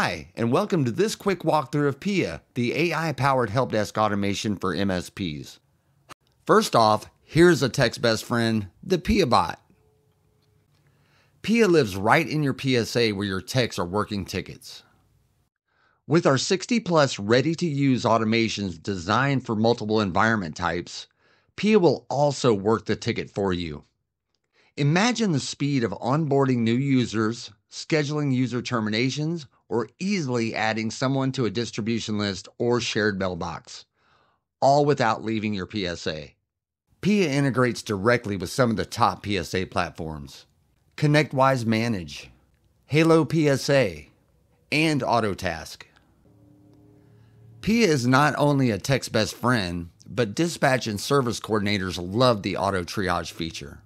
Hi, and welcome to this quick walkthrough of Pia, the AI powered help desk automation for MSPs. First off, here's a text best friend, the Pia bot. Pia lives right in your PSA where your techs are working tickets. With our 60 plus ready to use automations designed for multiple environment types, Pia will also work the ticket for you. Imagine the speed of onboarding new users, scheduling user terminations, or easily adding someone to a distribution list or shared mailbox, all without leaving your PSA. Pia integrates directly with some of the top PSA platforms ConnectWise Manage, Halo PSA, and Autotask. Pia is not only a tech's best friend, but dispatch and service coordinators love the auto triage feature.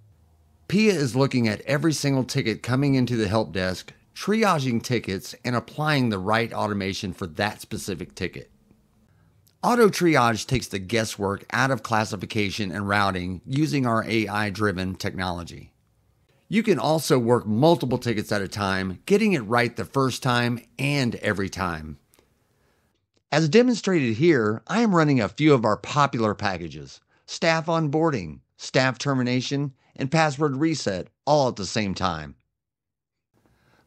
Pia is looking at every single ticket coming into the help desk, triaging tickets, and applying the right automation for that specific ticket. Auto triage takes the guesswork out of classification and routing using our AI driven technology. You can also work multiple tickets at a time, getting it right the first time and every time. As demonstrated here, I am running a few of our popular packages staff onboarding, staff termination, and password reset all at the same time.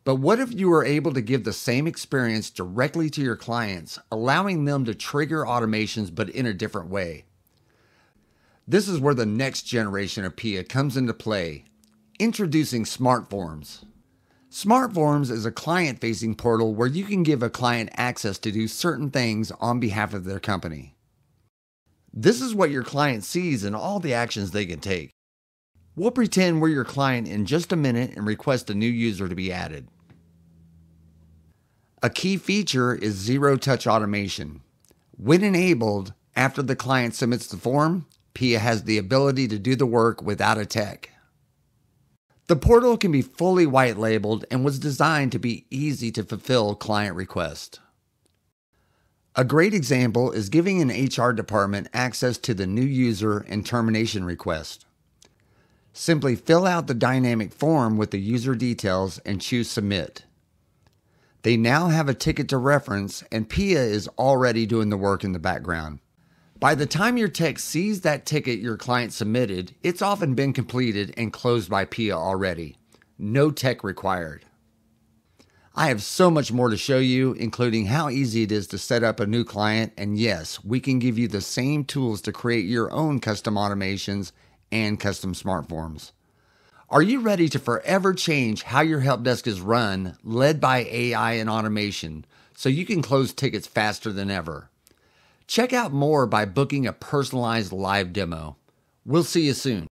But what if you were able to give the same experience directly to your clients, allowing them to trigger automations but in a different way? This is where the next generation of PIA comes into play. Introducing SmartForms. SmartForms is a client facing portal where you can give a client access to do certain things on behalf of their company. This is what your client sees and all the actions they can take. We'll pretend we're your client in just a minute and request a new user to be added. A key feature is zero touch automation. When enabled, after the client submits the form, PIA has the ability to do the work without a tech. The portal can be fully white labeled and was designed to be easy to fulfill client requests. A great example is giving an HR department access to the new user and termination request. Simply fill out the dynamic form with the user details and choose Submit. They now have a ticket to reference, and PIA is already doing the work in the background. By the time your tech sees that ticket your client submitted, it's often been completed and closed by PIA already. No tech required. I have so much more to show you, including how easy it is to set up a new client. And yes, we can give you the same tools to create your own custom automations and custom smart forms. Are you ready to forever change how your help desk is run, led by AI and automation, so you can close tickets faster than ever? Check out more by booking a personalized live demo. We'll see you soon.